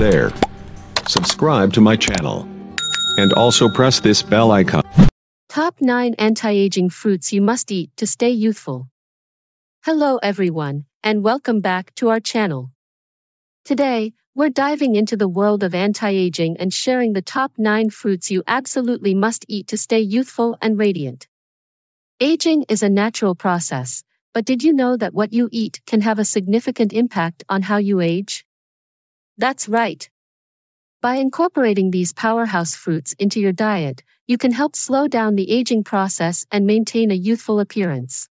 there. Subscribe to my channel. And also press this bell icon. Top 9 Anti-Aging Fruits You Must Eat to Stay Youthful. Hello everyone, and welcome back to our channel. Today, we're diving into the world of anti-aging and sharing the top 9 fruits you absolutely must eat to stay youthful and radiant. Aging is a natural process, but did you know that what you eat can have a significant impact on how you age? That's right. By incorporating these powerhouse fruits into your diet, you can help slow down the aging process and maintain a youthful appearance.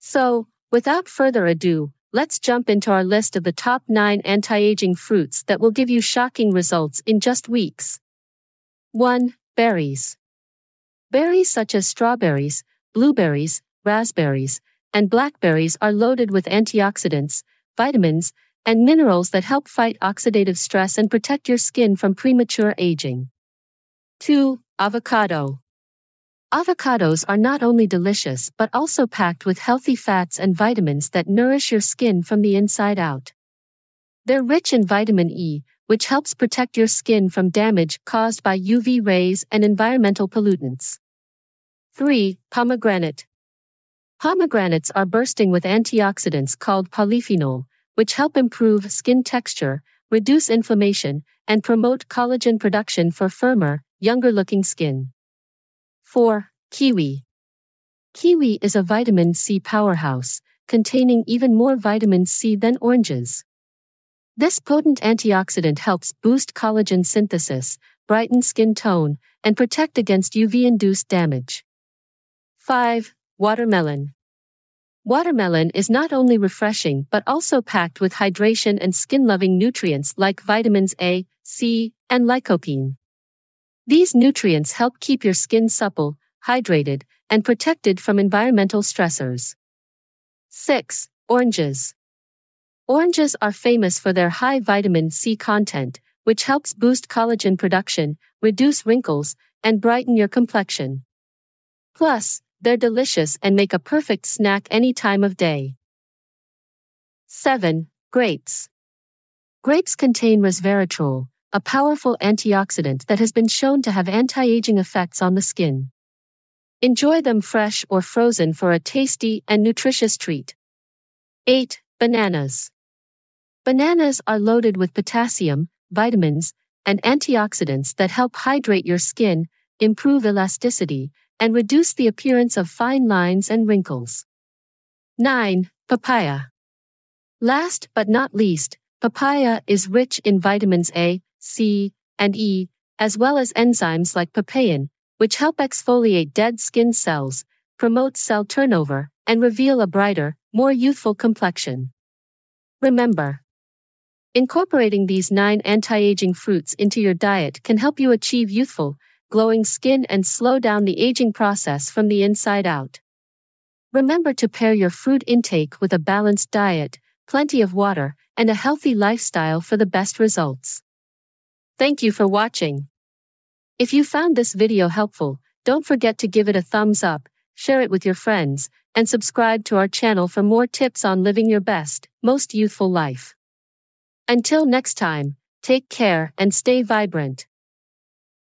So, without further ado, let's jump into our list of the top 9 anti-aging fruits that will give you shocking results in just weeks. 1. Berries. Berries such as strawberries, blueberries, raspberries, and blackberries are loaded with antioxidants, vitamins, and minerals that help fight oxidative stress and protect your skin from premature aging. 2. Avocado. Avocados are not only delicious but also packed with healthy fats and vitamins that nourish your skin from the inside out. They're rich in vitamin E, which helps protect your skin from damage caused by UV rays and environmental pollutants. 3. Pomegranate. Pomegranates are bursting with antioxidants called polyphenol, which help improve skin texture, reduce inflammation, and promote collagen production for firmer, younger looking skin. 4. Kiwi. Kiwi is a vitamin C powerhouse, containing even more vitamin C than oranges. This potent antioxidant helps boost collagen synthesis, brighten skin tone, and protect against UV induced damage. 5. Watermelon. Watermelon is not only refreshing but also packed with hydration and skin-loving nutrients like vitamins A, C, and lycopene. These nutrients help keep your skin supple, hydrated, and protected from environmental stressors. 6. Oranges. Oranges are famous for their high vitamin C content, which helps boost collagen production, reduce wrinkles, and brighten your complexion. Plus, they're delicious and make a perfect snack any time of day. 7. Grapes. Grapes contain resveratrol, a powerful antioxidant that has been shown to have anti-aging effects on the skin. Enjoy them fresh or frozen for a tasty and nutritious treat. 8. Bananas. Bananas are loaded with potassium, vitamins, and antioxidants that help hydrate your skin, improve elasticity, and reduce the appearance of fine lines and wrinkles. 9. Papaya. Last but not least, papaya is rich in vitamins A, C, and E, as well as enzymes like papain, which help exfoliate dead skin cells, promote cell turnover, and reveal a brighter, more youthful complexion. Remember, incorporating these nine anti-aging fruits into your diet can help you achieve youthful, glowing skin and slow down the aging process from the inside out. Remember to pair your fruit intake with a balanced diet, plenty of water, and a healthy lifestyle for the best results. Thank you for watching. If you found this video helpful, don't forget to give it a thumbs up, share it with your friends, and subscribe to our channel for more tips on living your best, most youthful life. Until next time, take care and stay vibrant.